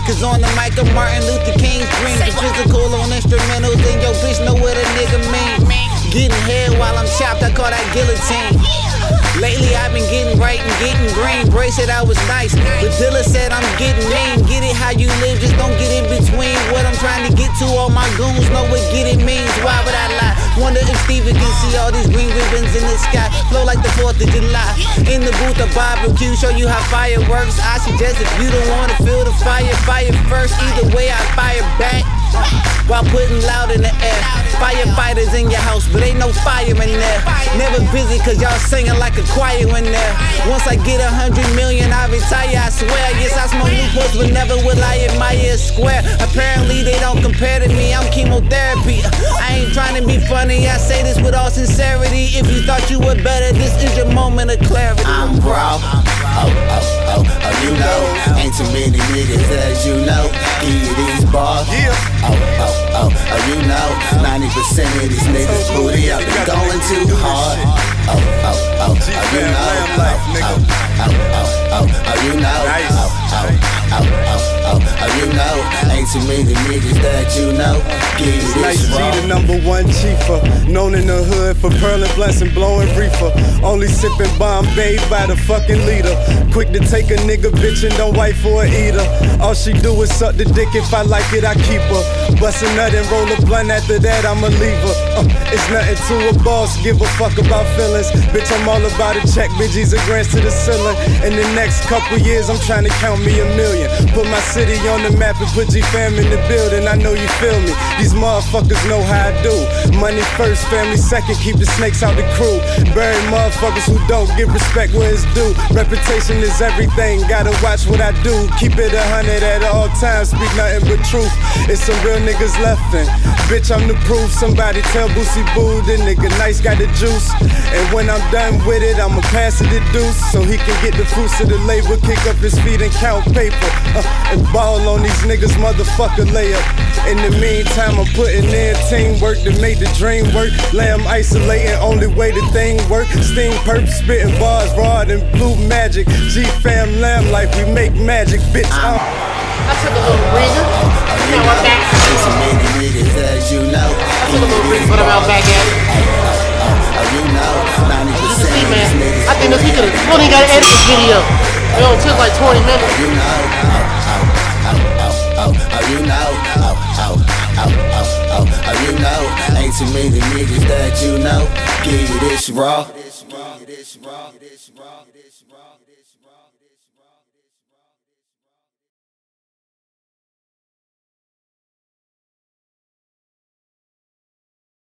hate, cause on the mic of Martin Luther King's dream. The physical on instrumentals, and your bitch know what a nigga mean. Getting head while I'm chopped, I call that guillotine. Lately I've been getting right and getting green. Bray said I was nice, but Dilla said I'm getting mean. Get it how you live, just don't get in between. What I'm trying to get to, all my goons know what get it means. Why would I lie? Wonder if Steven can see all these green ribbons sky. Flow like the 4th of July. In the booth, a barbecue, show you how fire works. I suggest if you don't wanna feel the fire, fire first. Either way, I fire back. While putting loud in the air. Firefighters in your house, but ain't no firemen there. Never busy cause y'all singing like a choir in there. Once I get a hundred million, I retire, I swear. Yes, I smoke Newports, but never will I admire a square. Apparently, they don't compare to me, I'm chemotherapy. I ain't trying to be funny, I say this with all sincerity. If you thought you were better, this is your moment of clarity. I'm raw. Oh, oh, oh, oh, you know. Ain't too many niggas as you know. Give you these bars. Yeah. Oh, oh, oh, oh, you know. 90% of these niggas booty up and going too hard. Too many niggas that you know. Nice G, the number one chiefer. Known in the hood for pearling blunts and blowing reefer. Only sipping Bombay by the fucking leader. Quick to take a nigga bitch and don't wait for a eater. All she do is suck the dick. If I like it, I keep her. Bust a nut and roll a blunt. After that, I'ma leave. Uh, it's nothing to a boss. Give a fuck about feelings. Bitch, I'm all about a check. Bitches and grants to the ceiling. In the next couple years, I'm trying to count me a million. Put my city on the map and put G fam in the building. I know you feel me. These motherfuckers know how I do. Money first, family second. Keep the snakes out the crew. Bury motherfuckers who don't give respect where it's due. Reputation is everything. Gotta watch what I do. Keep it a hundred at all times. Speak nothing but truth. It's some real niggas left in. Bitch, I'm the proof. Somebody tell Boosie Boo the nigga nice got the juice. And when I'm done with it, I'ma pass it to Deuce so he can get the fruits of the labor. Kick up his feet and count paper. Uh, and ball on these niggas, motherfucker layup. In the meantime, I'm putting in teamwork to make the dream work. Lamb isolating, only way the thing work. Sting perp, spitting bars, raw and blue magic. G fam lamb life, we make magic, bitch. I'm I took a little breather. Now I'm back. You know. A little but I'm out back at it. Oh, you know. 90% You can see, man. I think this we could only got to edit this video. It only took like 20 minutes. you know. Oh, oh, oh, oh, oh, oh, you know. Oh, oh, oh, oh, oh, oh, you know. Ain't too many niggas that you know. Give you this raw. This raw, this raw, this raw, this raw, this raw.